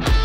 Bye.